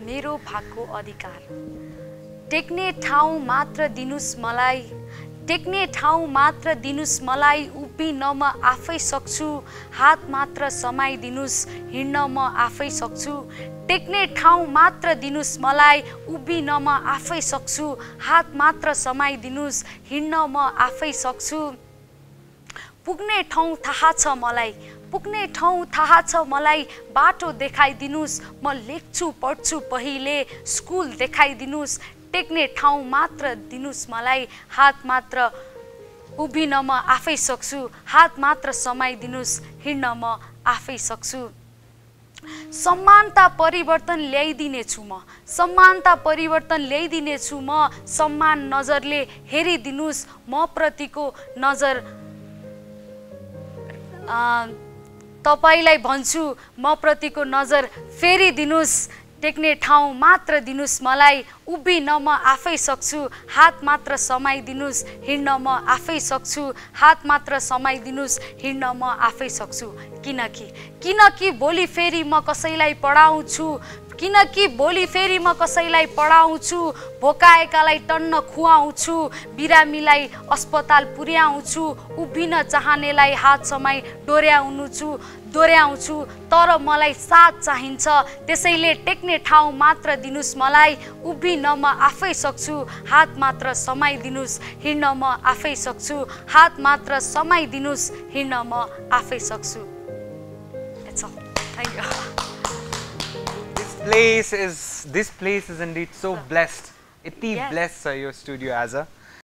मेरो भागको अधिकार। टेक्ने ठाउँ मात्र दिनुहोस् मलाई टेक्ने ठाउँ मात्र दिनुहोस् मलाई उभिन म आफै सक्छु हात मात्र समाइदिनुहोस् हिँड्न म आफै सक्छु। टेक्ने ठाउँ मात्र दिनुहोस् मलाई उभिन म आफै सक्छु हात मात्र समाइदिनुहोस् हिँड्न म आफै सक्छु। पुग्ने ठाउँ थाहा छ मलाई पुग्ने ठाउँ थाहा छ। मलाई बाटो देखाइदिनुहोस्। म लेख्छु पढ्छु पहिले स्कुल देखाइदिनुहोस्। टेक्ने ठाउँ मात्र दिनुहोस् मलाई। हात मात्र उभिन म आफै सक्छु। हात मात्र समाइदिनुहोस् हिँड्न म आफै सक्छु। समानता परिवर्तन ल्याइदिनेछु म। समानता परिवर्तन ल्याइदिनेछु म। सम्मान नजरले हेरिदिनुहोस्। म प्रतिको नजर तपाईँलाई भन्छु म प्रतिको नजर फेरिदिनुहोस् टेक्ने ठाउँ मात्र दिनुहोस् मलाई उभिन म आफै सक्छु हात मात्र समाइदिनुहोस् हिँड्न म आफै सक्छु हात मात्र समाइदिनुहोस् हिँड्न म आफै सक्छु। किनकि किनकि भोलि फेरि म कसैलाई पढाउँछु किनकि भोलि फेरि म कसैलाई पढाउँछु भोकाएकालाई टन्न खुवाउँछु बिरामीलाई अस्पताल पुर्याउँछु उभिन चाहनेलाई हात समाई डोर्याउनु छु दोहोऱ्याउँछु तर मलाई साथ चाहिन्छ। त्यसैले टेक्ने ठाउँ मात्र दिनुहोस् मलाई उभिन म आफै सक्छु हात मात्र समाइदिनुहोस् हिँड्न म आफै सक्छु हात मात्र समाइदिनुहोस् हिँड्न म आफै सक्छु। Thank you. Place is this place is indeed so blessed. Iti Yes. blessed uh, your studio as a